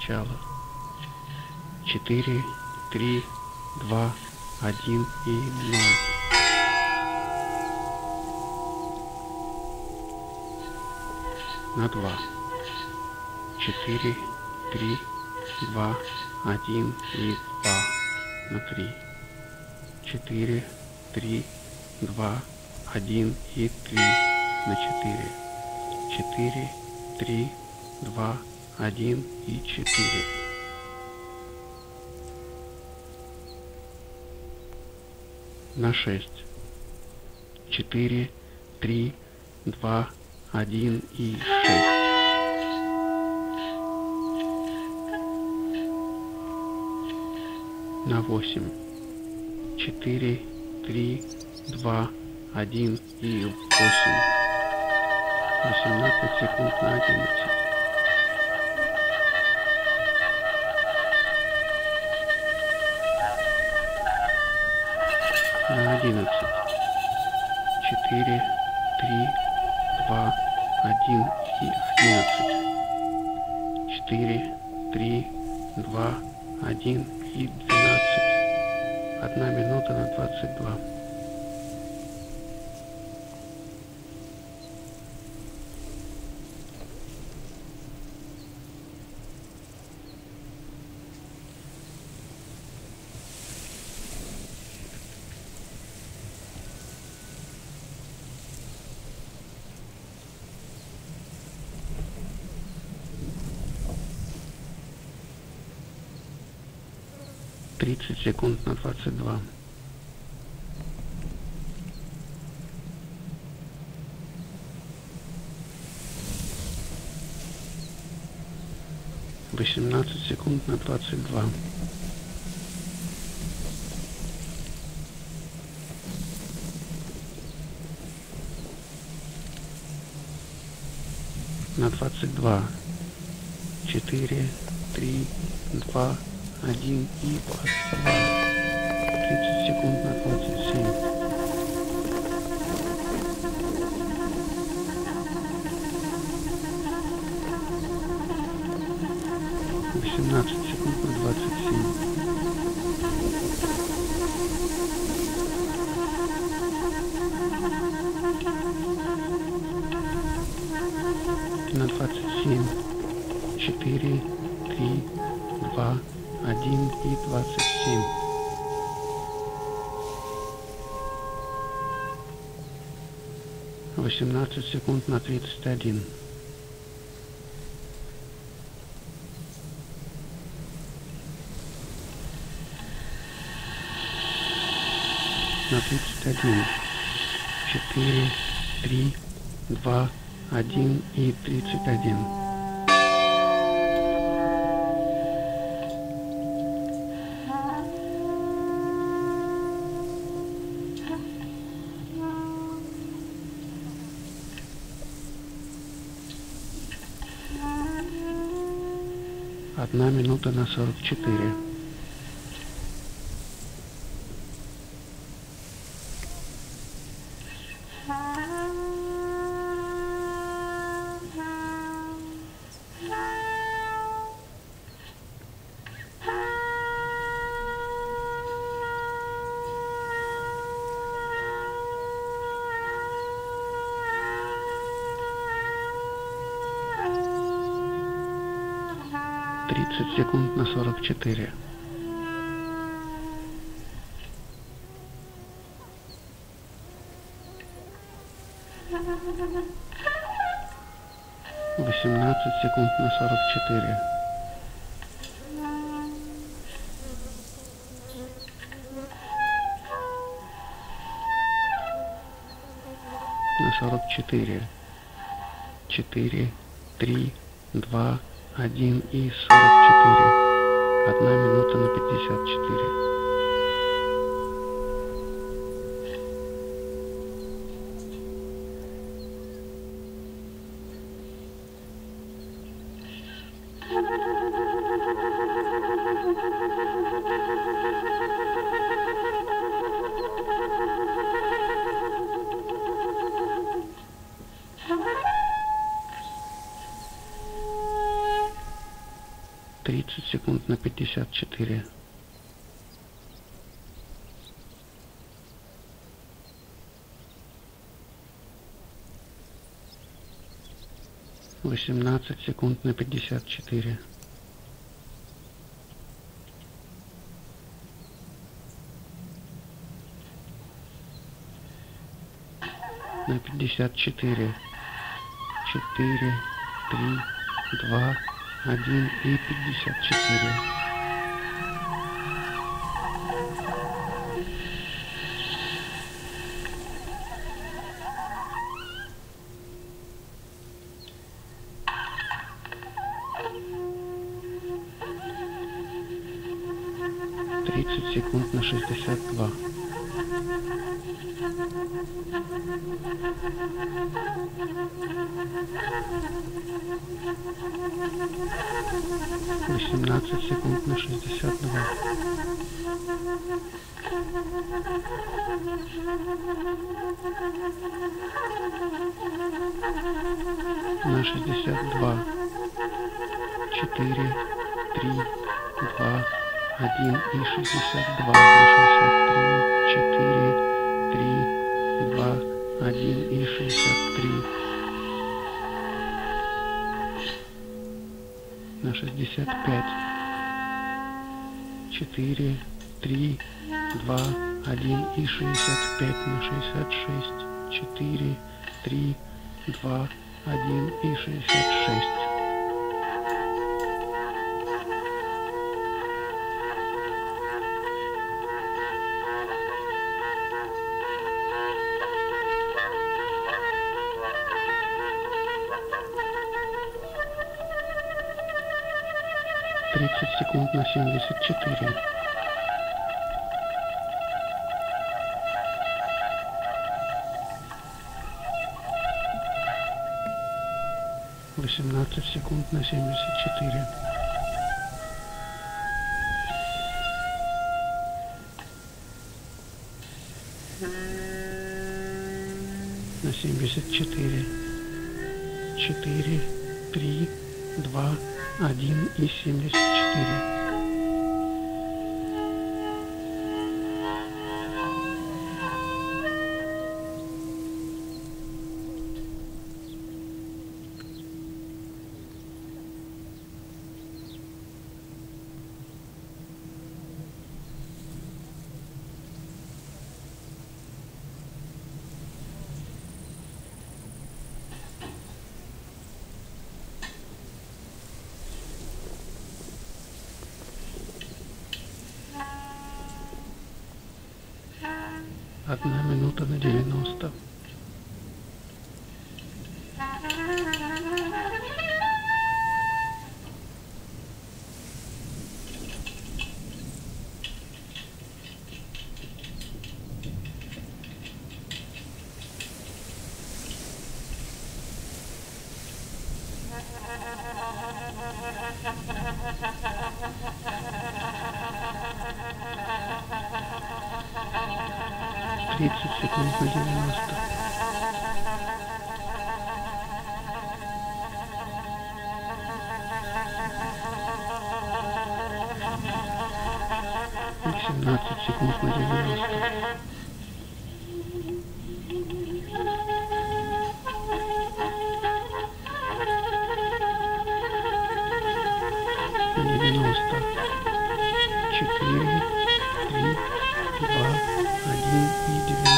начало. Четыре, три, два, один и ноль. На два. Четыре, три, два, один и два. На три. Четыре, три, два, один и три. На четыре. Четыре, три, два, 1 и 4. На 6. 4, 3, 2, 1 и 6. на 8. 4, 3, 2, 1 и 8. 18 секунд на 11. Одиннадцать. Четыре, три, два, один и одиннадцать. Четыре, три, два, один и двенадцать. Одна минута на двадцать два. Тридцать секунд на двадцать два. Восемнадцать секунд на двадцать два. На двадцать два. Четыре, три, два, один и двадцать два. Тридцать секунд на двадцать семь. Восемнадцать секунд на двадцать семь. На двадцать семь. Четыре, три, два, один и двадцать семь. Восемнадцать секунд на тридцать один. На тридцать один. Четыре, три, два, один и тридцать один. Одна минута на сорок четыре. Тридцать секунд на сорок четыре. Восемнадцать секунд на сорок четыре. На сорок четыре. Четыре, три, два, один и сорок четыре. Одна минута на пятьдесят четыре. 30 секунд на 54. Восемнадцать секунд на пятьдесят четыре. На пятьдесят четыре. Четыре, три, два, один и пятьдесят четыре. Тридцать секунд на шестьдесят два. Восемнадцать секунд на шестьдесят два. На шестьдесят два. Четыре, три, два, один и шестьдесят два. На шестьдесят три, четыре, три, два, один и шестьдесят три. На шестьдесят пять. Четыре, три, два, один и шестьдесят пять на шестьдесят шесть. Четыре, три, два, один и шестьдесят шесть. Четыре. Восемнадцать секунд на семьдесят четыре. На семьдесят четыре. Четыре, три, два, один и семьдесят четыре. Одна минута на девяносто. Девяносто. Четыре, три, два, один и девяносто.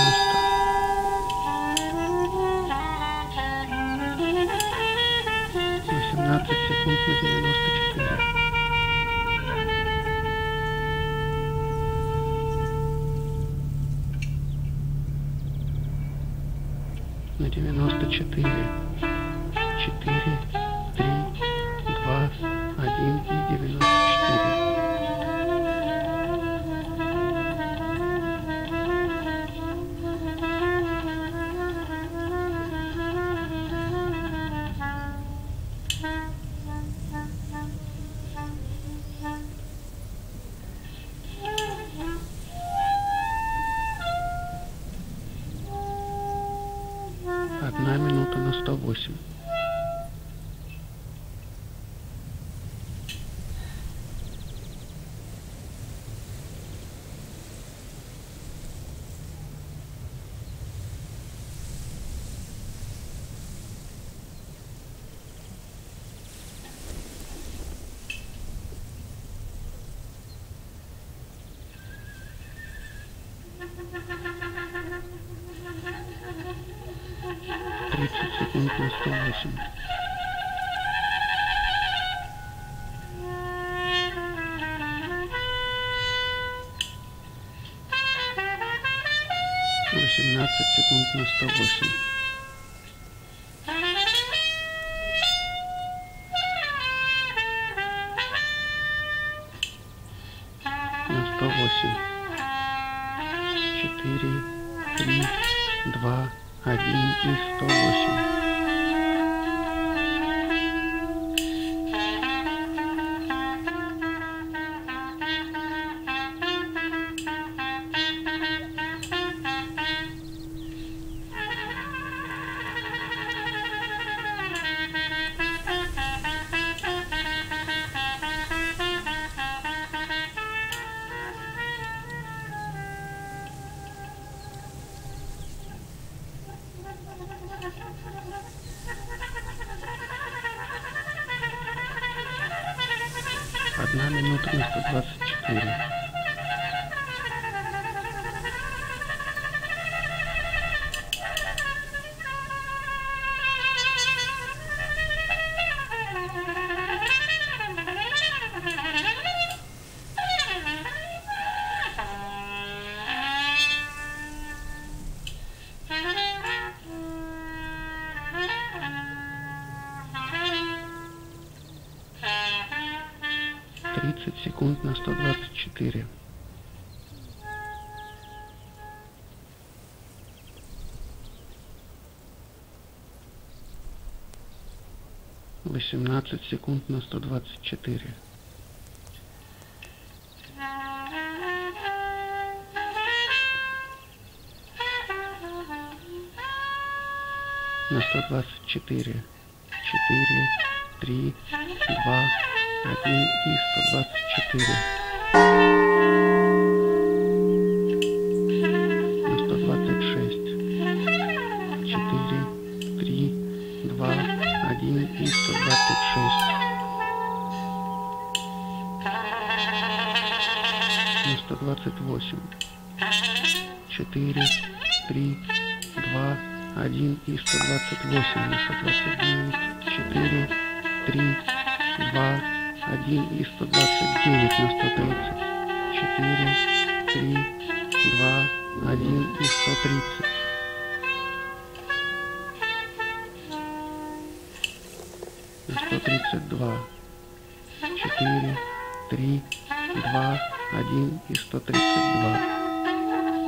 8. 108. Восемнадцать секунд на сто восемь. 1 минута 24. 124. На 124. 4, 3, 2, 1 и 124. 28. 4, 3, 2, 1 и 128. 129, 4, 3, 2, 1 и 129 на 130. 4, 3, 2, 1 и 130. На 132. 4, 3, 2, 1 и 132.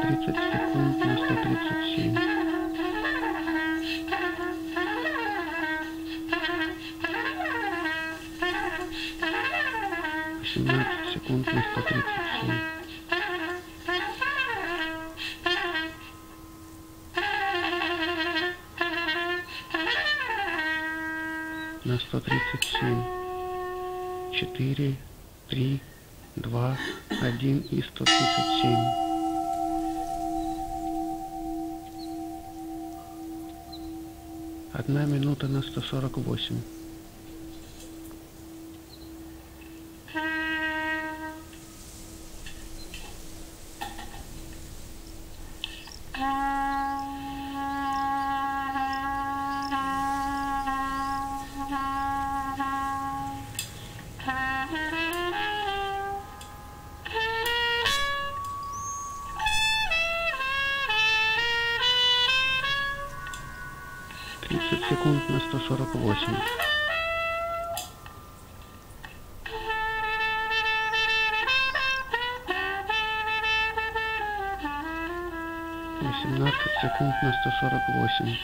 30 секунд на 137. Восемнадцать секунд на сто тридцать семь. На сто тридцать семь. Четыре, три, два, 1 и 137. Одна минута на 148. 48.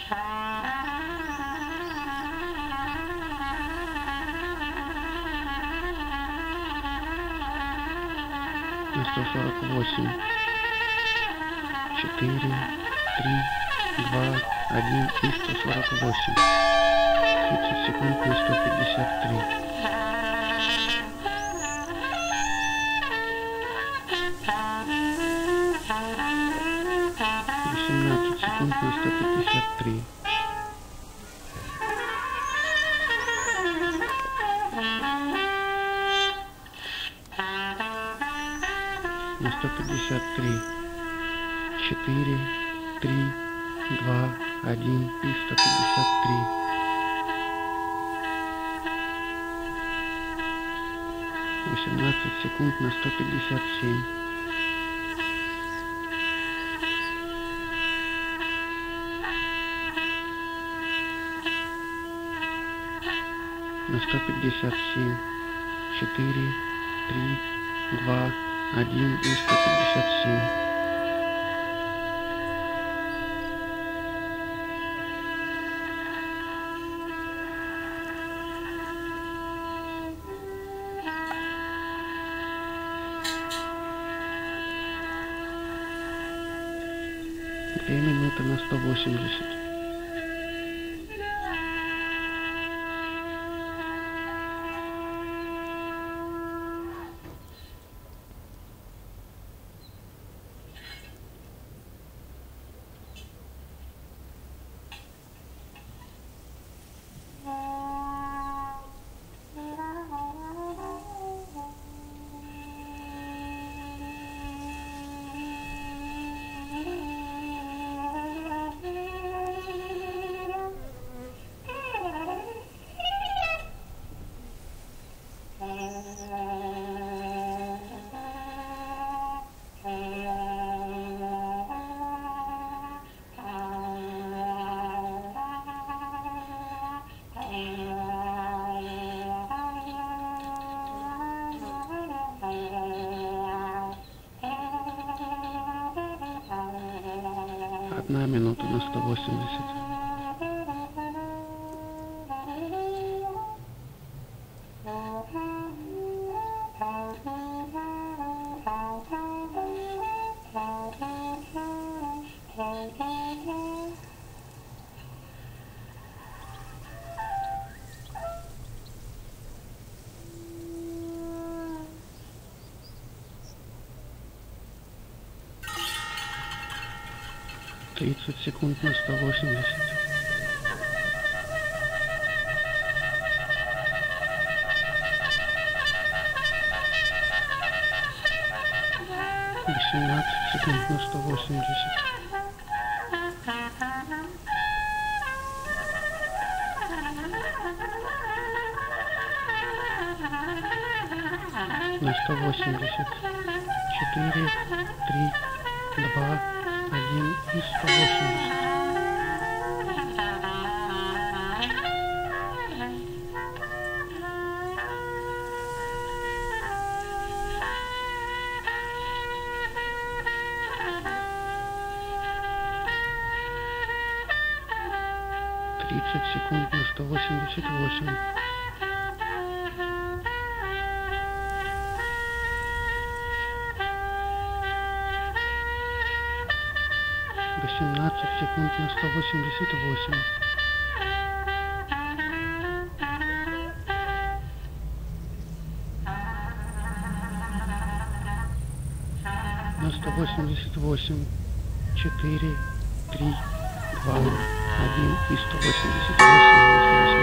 На 148. 4, 3, 2, 1 и 148. 30 секунд на 153. плюс 153. На 153. 4, 3, 2, 1 и 153. Восемнадцать секунд на сто пятьдесят семь. на 157, 4, 3, 2, 1 и 157. Две минуты на 180. 380. На сто восемьдесят. Тридцать секунд на сто восемьдесят. Восемнадцать секунд на сто восемьдесят. На сто восемьдесят. Четыре, три, два, один и. Тридцать секунд на сто восемьдесят восемь. 188. На 188. 4, 3, 2, 1 и 188. 188.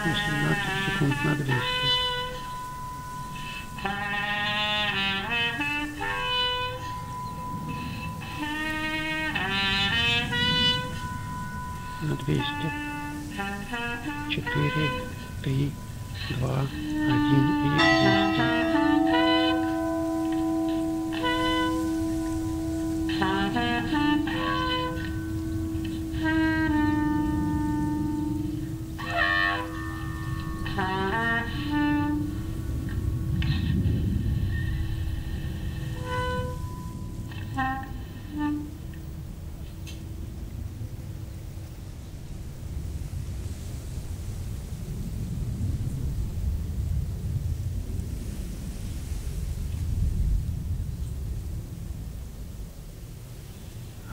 18 секунд на 200. На 200. 4, 3, 2, 1 и 200.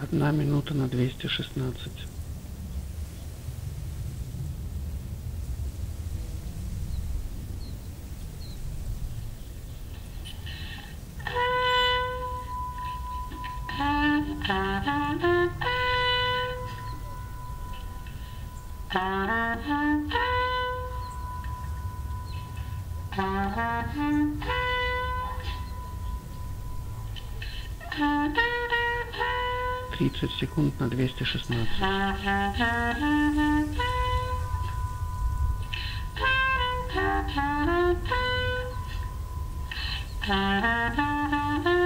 Одна минута на двести шестнадцать. Секунд на двести шестнадцать.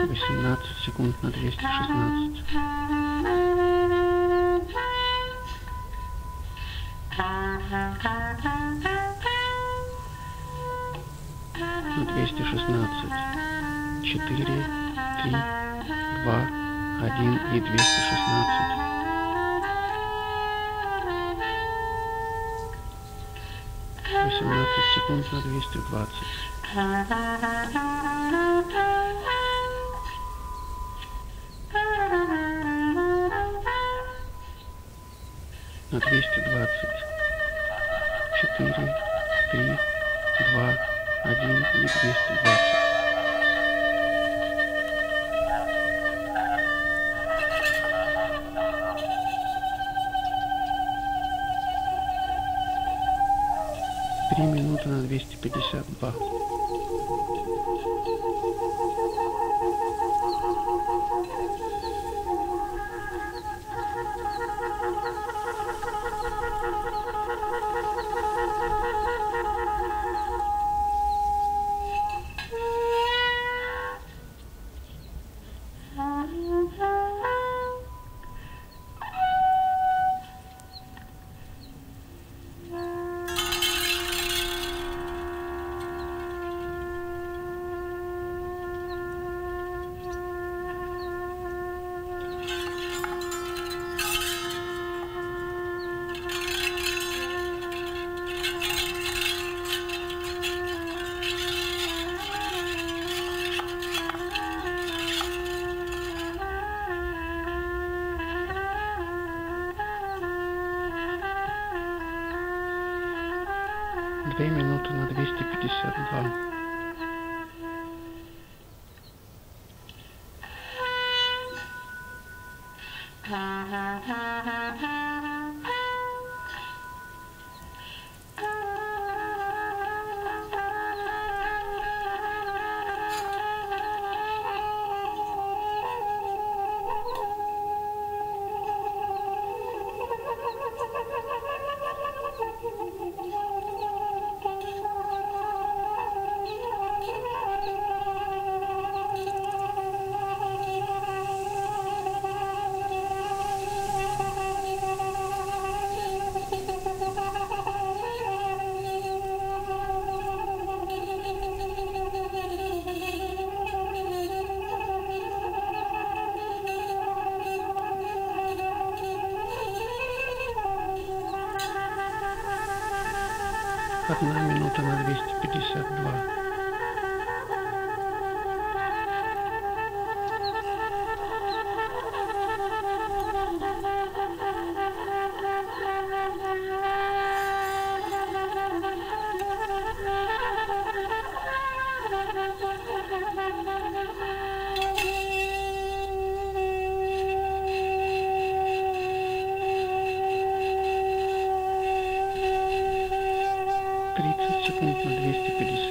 Восемнадцать секунд на двести шестнадцать. На двести шестнадцать. Четыре, три, два, один и двести шестнадцать. Восемнадцать секунд на двести двадцать. На двести двадцать. Четыре, три, два, один и двести двадцать. Три минуты на двести пятьдесят два. Две минуты на двести пятьдесят два. На минута на 252. Trix te compadece pelos